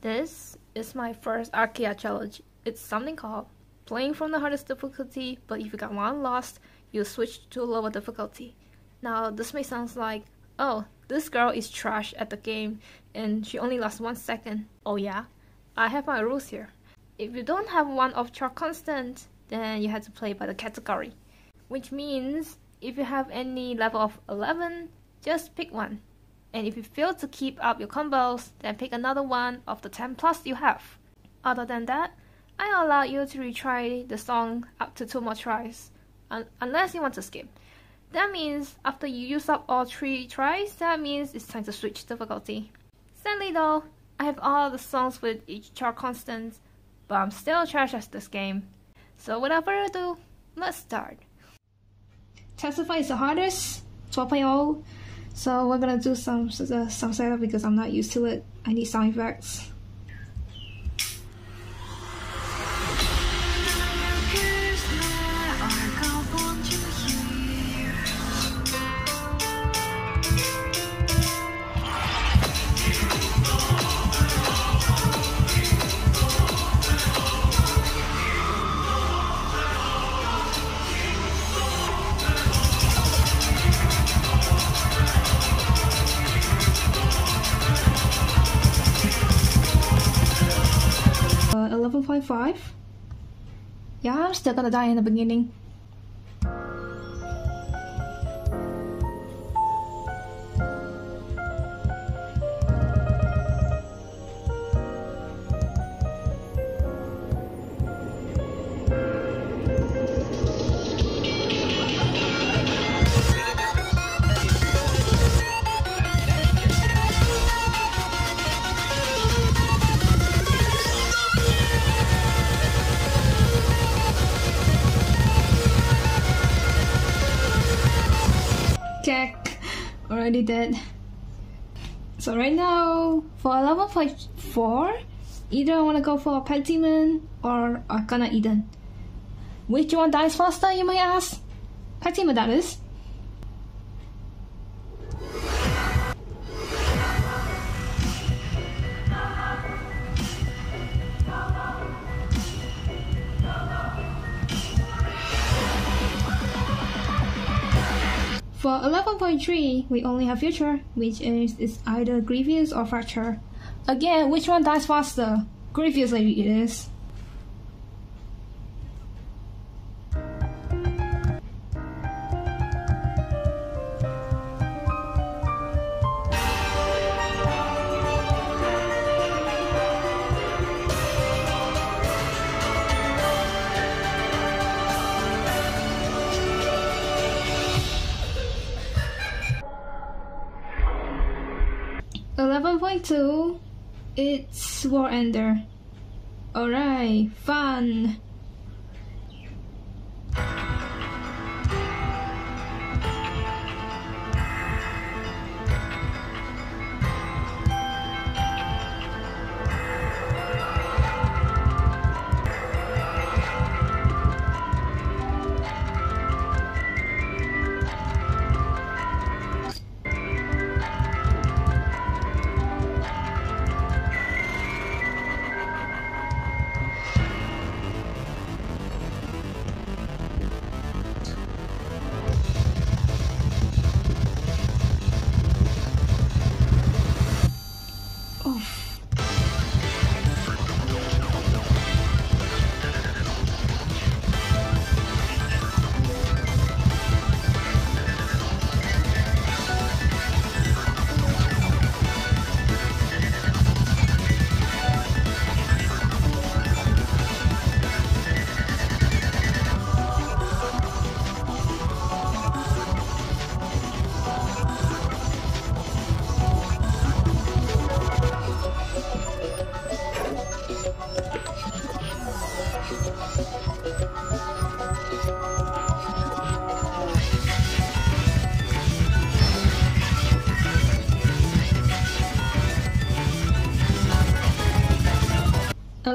This is my first Arcaea challenge. It's something called playing from the hardest difficulty, but if you got one lost, you switch to lower difficulty. Now, this may sound like, oh, this girl is trash at the game and she only lost one second. Oh yeah? I have my rules here. If you don't have one of char constant, then you have to play by the category. Which means if you have any level of 11, just pick one. And if you fail to keep up your combos, then pick another one of the 10 plus you have. Other than that, I allow you to retry the song up to two more tries, un unless you want to skip. That means after you use up all three tries, that means it's time to switch difficulty. Sadly though, I have all the songs with each char constant, but I'm still trash at this game. So without further ado, let's start. Testify is the hardest, 12.0, so we're gonna do some, uh, some setup because I'm not used to it. I need sound effects. I'm still gonna die in the beginning. Already did. So right now for 11.4 either I want to go for Pentiment or Arcana Eden. Which one dies faster you might ask? Pentiment that is For 11.3, we only have Future, which is, is either Grievous or Fracture. Again, which one dies faster? Grievous it is. 11.2 it's World Ender. Alright, fun!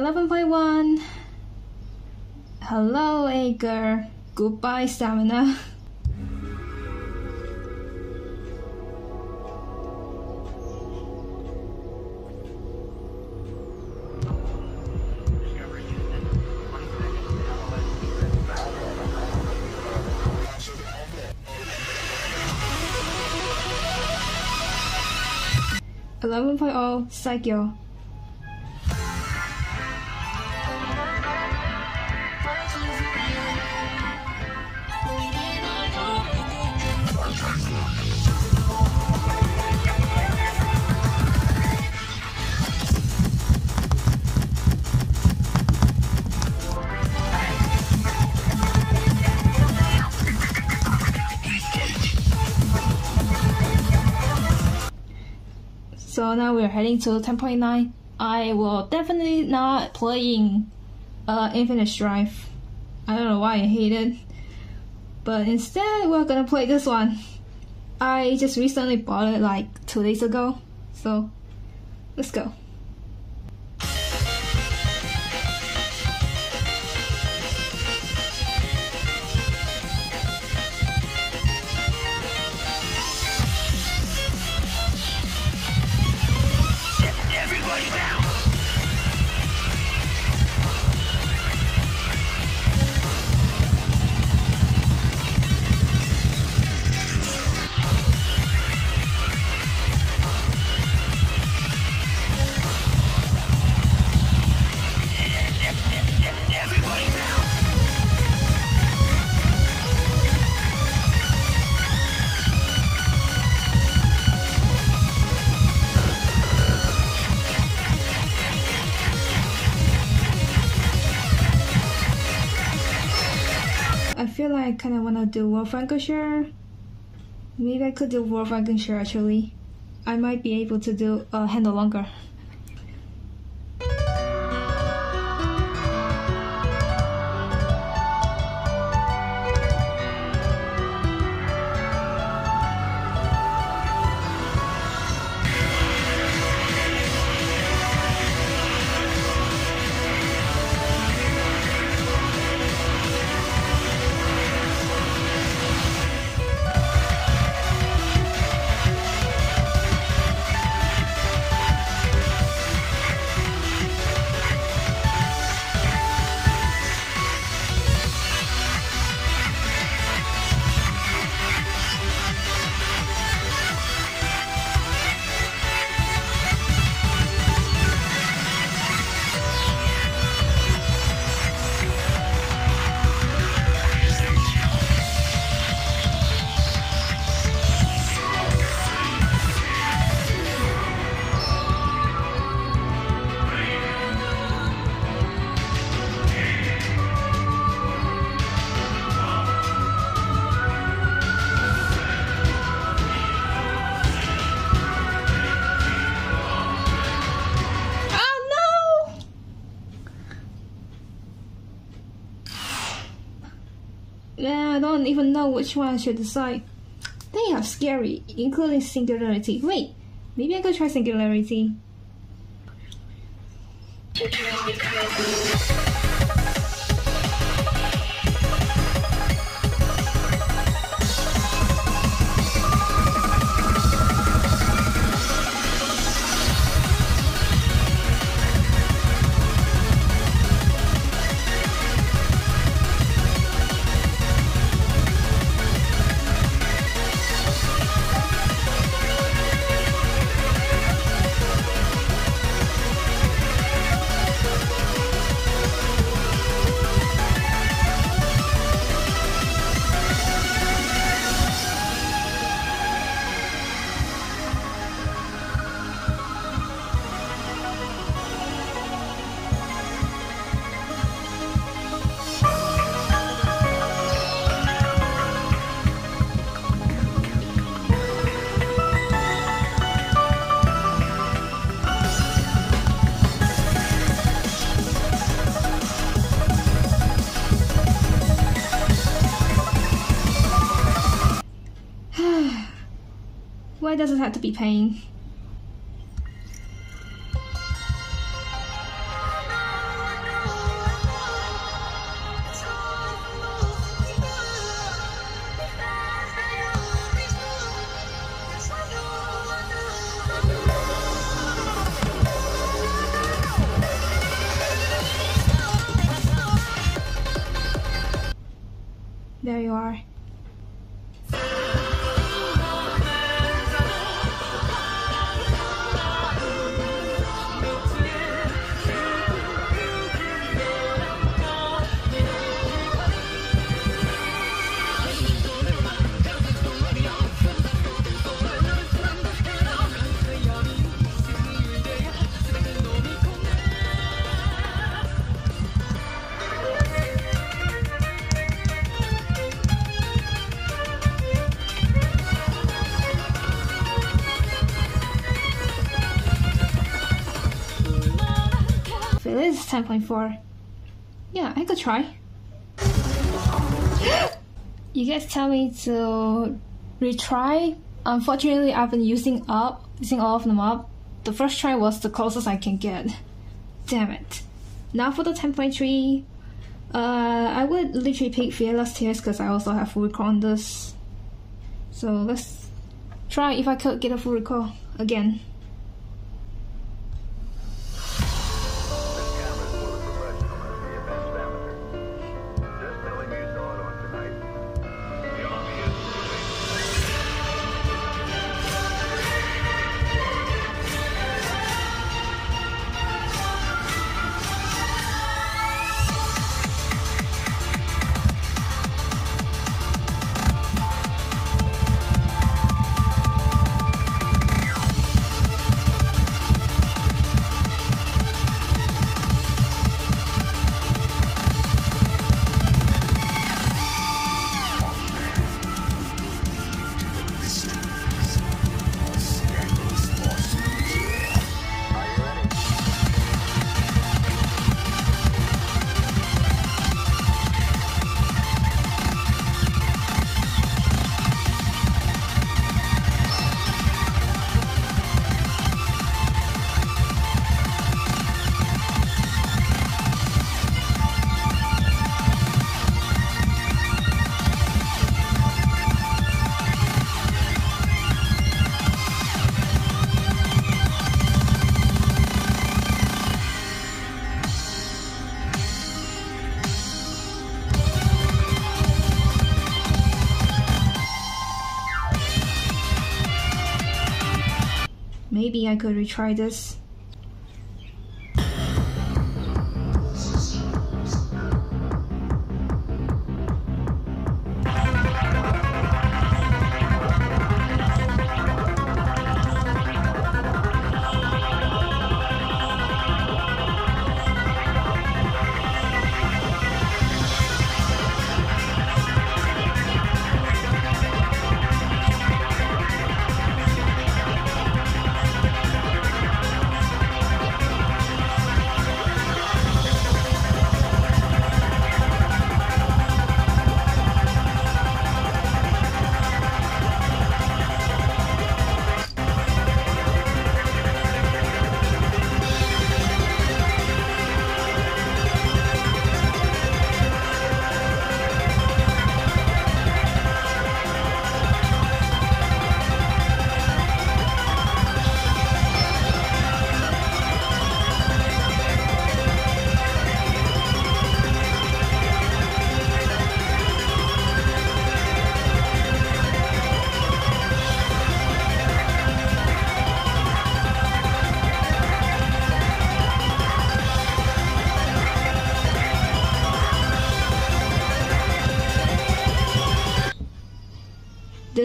Eleven point one. Hello, Ager. Goodbye, Stamina. Eleven point oh, psycho. Now we're heading to 10.9. I will definitely not playing uh, Infinite Strife. I don't know why I hate it. But instead, we're gonna play this one. I just recently bought it like two days ago. So, let's go. Like I kind of want to do Wolfenkenshire. Maybe I could do Wolfenkenshire actually. I might be able to do a uh, handle longer. Even know which one I should decide. They are scary, including Singularity. Wait, maybe I could try Singularity. Why does it have to be pain? It is 10.4. Yeah, I could try. you guys tell me to retry. Unfortunately, I've been using up, using all of them up. The first try was the closest I can get. Damn it. Now for the 10.3, uh, I would literally pick Fearless Tears because I also have full recall on this. So let's try if I could get a full recall again. Maybe I could retry this.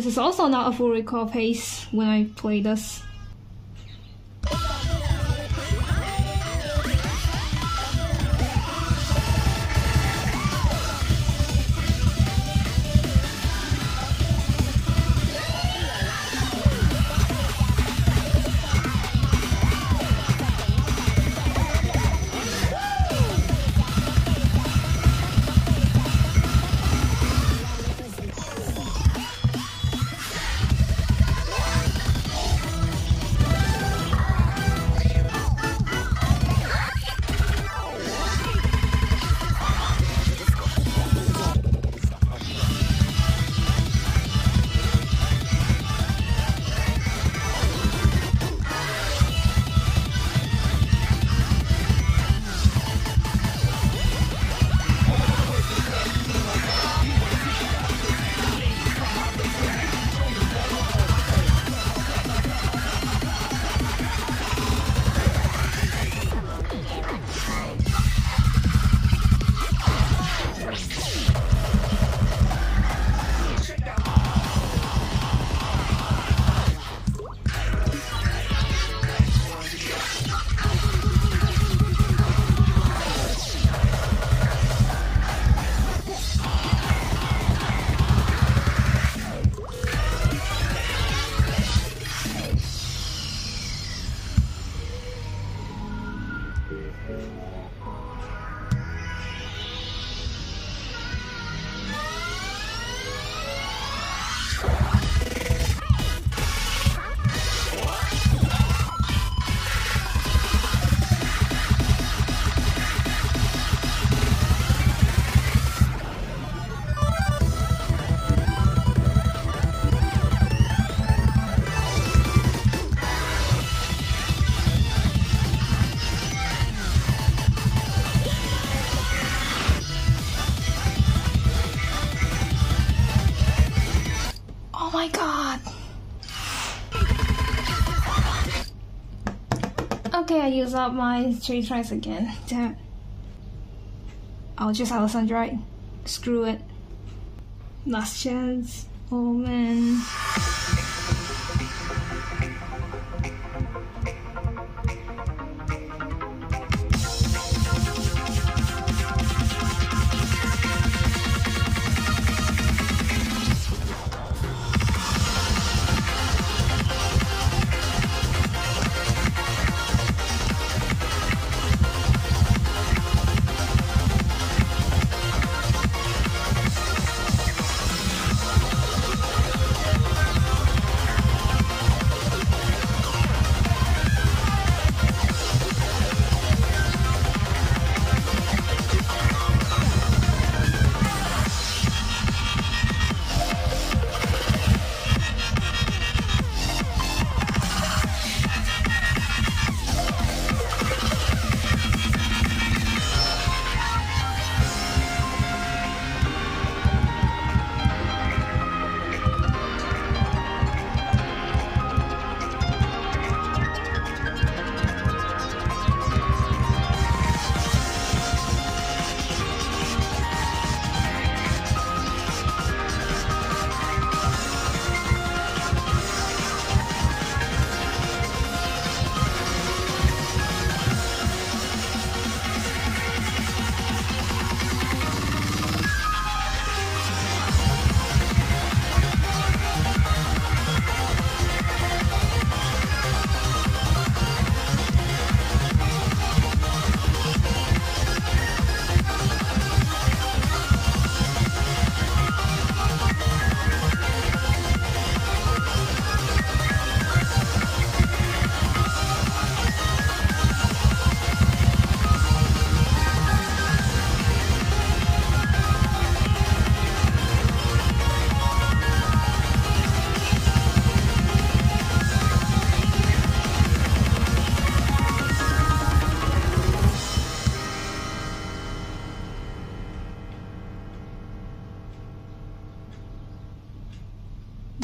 Is also not a full recall pace when I play this. Use up my three tries again. Damn. I'll just have a sun dry. Screw it. Last chance. Oh man.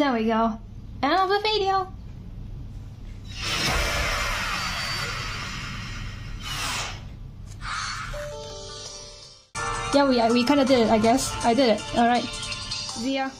There we go. End of the video. Yeah, we we kind of did it. I guess I did it. All right. See ya.